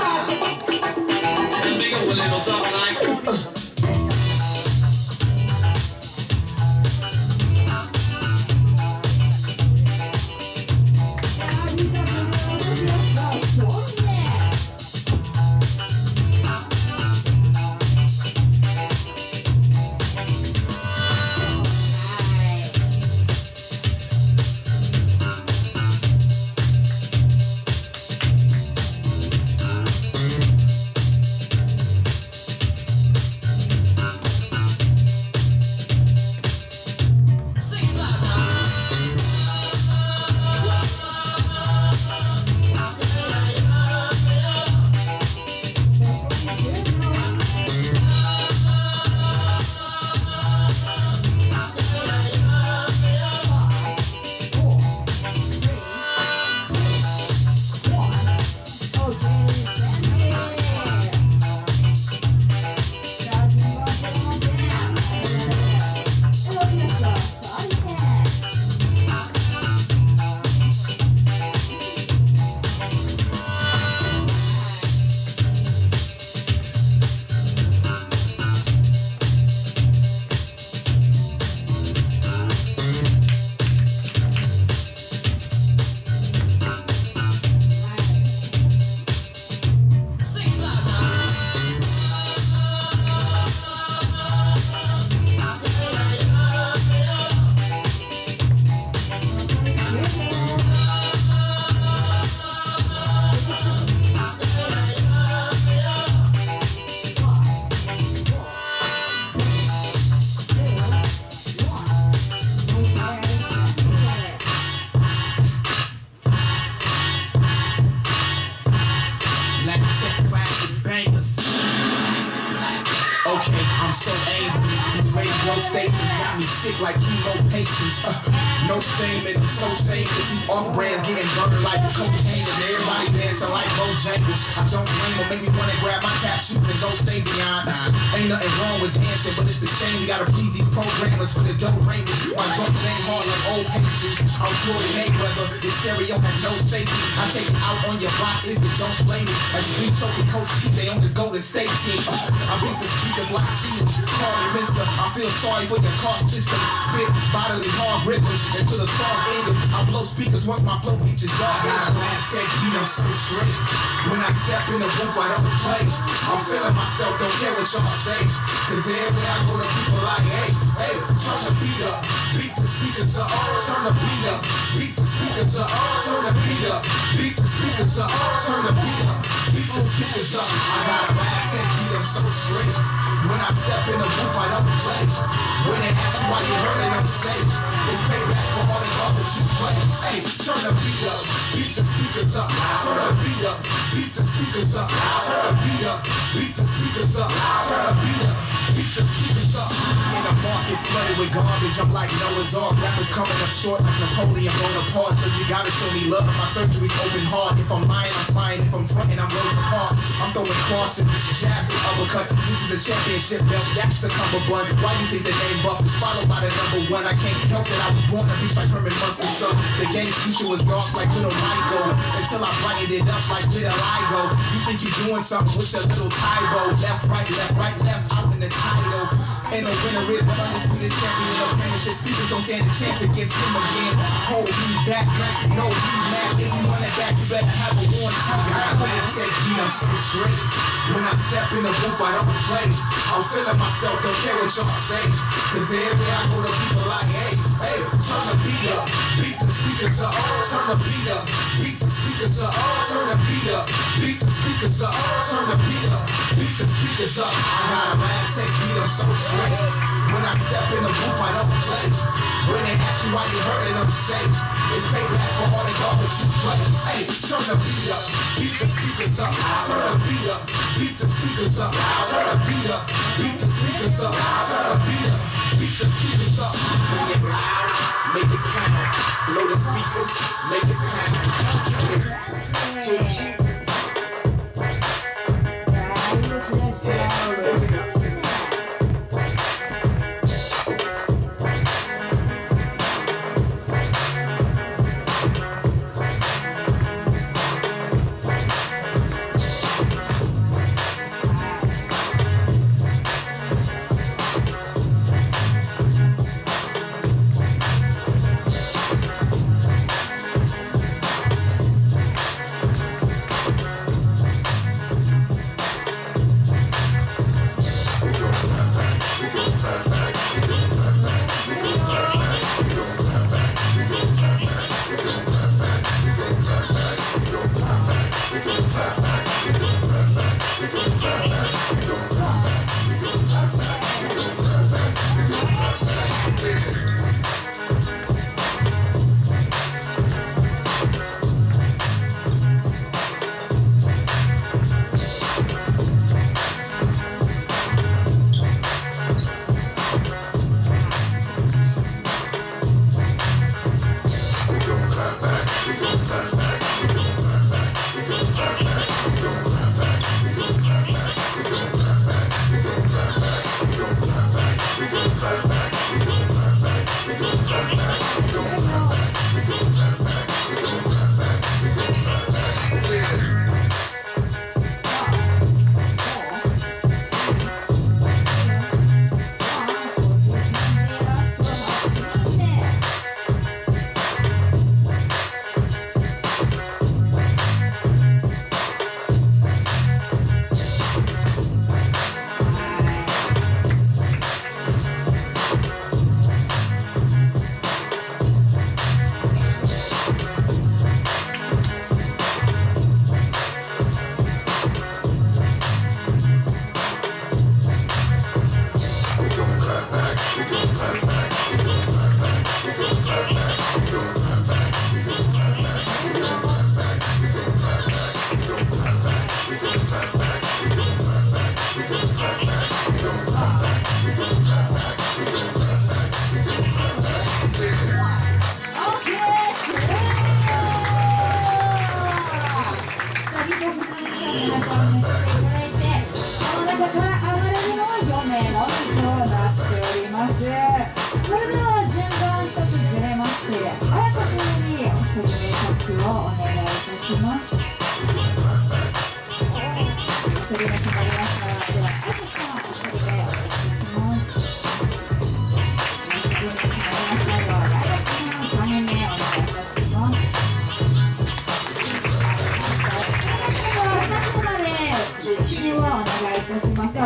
Something big, a little something like. stages got me sick like chemo patients. Uh, no shame and so shameless. These off brands getting burned like cocaine and everybody dancing like Bojangles. I don't blame them, make me wanna grab my tap shoes and go stay beyond. Uh, Ain't nothing wrong with dancing, but it's a shame we gotta please these programmers for the dough rainy. My drunk ain't hard like old faces? I'm Floyd Mayweather, This stereo has no safety. I take it out on your boxes, but don't blame me. As we choking Coach PJ on this Golden State team. Uh, I beat the speakers like Stevens, call me mister. I feel sorry for your car system. Spit bodily hard rhythms until the song ended. I blow speakers once my flow reaches your head. Last set beat, I'm so straight. When I step in the booth, I don't play feeling myself, don't care what y'all say. Cause everywhere I go to people like, hey, hey, turn the beat up, beat the speakers up, turn the beat up, beat the speakers up, turn the beat up, beat the speakers up, turn the beat up, beat Cause people suck. I got racks and eat them so straight. When I step in the booth, I don't play. When they ask you why you heard I'm safe. It's payback for all the garbage you play. Hey, turn the beat up, beat the speakers up. Turn the beat up, beat the speakers up. Turn the beat up, beat the speakers up. garbage. I'm like Noah's Ark. Rappers coming up short like Napoleon Bonaparte. So you gotta show me love. My surgery's open hard. If I'm lying, I'm flying. If I'm sweating, I'm rolling for. I'm throwing crosses, jabs, and uppercuts. This is a championship belt. That's a cumber bun. Why you think the name Buff is followed by the number one? I can't help it. I was born at least by Kermit Munster. So the game's future was dark like little Michael. Until I brightened it up like little Igo. You think you're doing something with your little Tybo. Left, right, left, right, left the title. And the winner is the undisputed champion apprenticeship. Speakers don't stand a chance against him again. Hold me back, no, you mad. If you want it back, you better have a warning. I'm gonna take me, I'm so straight. When I step in the booth, I don't play. I'm feeling myself, don't care what y'all say. Cause everywhere I go to people like, hey, hey, turn the beat up. Beat the speakers up, turn the beat up. Beat the speakers up, turn the beat up. Beat the speakers up, turn the beat up. Beat the speakers up, I'm out of I'm so strange. When I step in the booth, I don't pledge. When they ask you why you hurting, I'm safe. It's payback for all the garbage you play. Hey, turn the beat up, beat the speakers up. Turn the beat up, beat the speakers up. Turn the beat up, beat the speakers up. Turn the beat up, beat the speakers up. Bring it loud, make it count. Blow the speakers, make it count.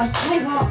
最後、